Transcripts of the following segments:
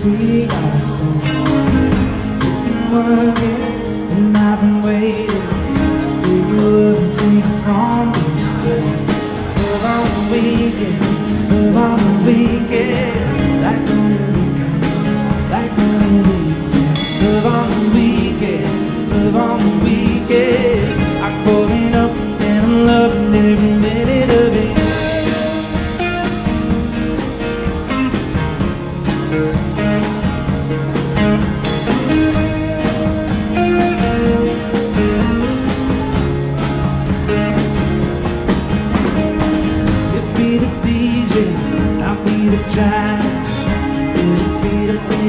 see our phone You've been working and I've been waiting To pick you up and see you. From these days Love on the weekend, love on the weekend.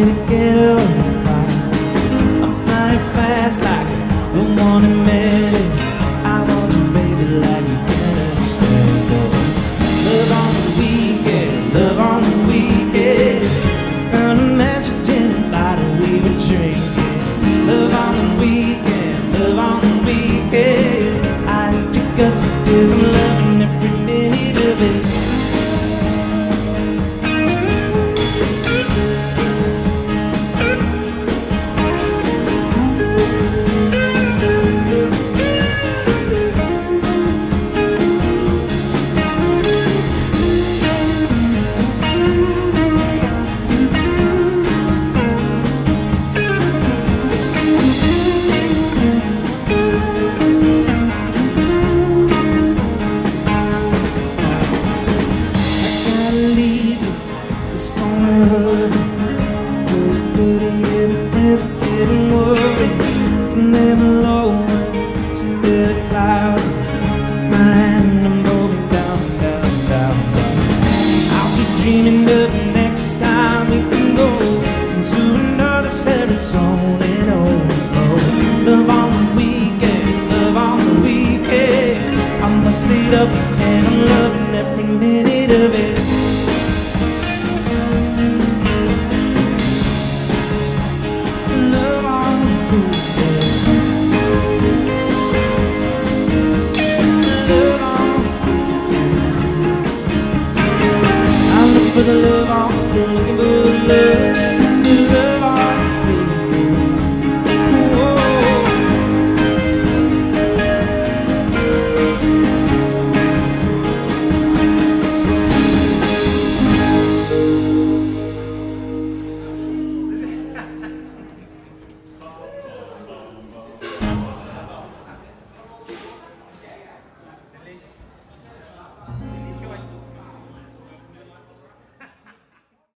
to get up. love on the weekend, love on the weekend. I'm busted up and I'm loving every minute of it. Love on the weekend. Love on for the love on, looking for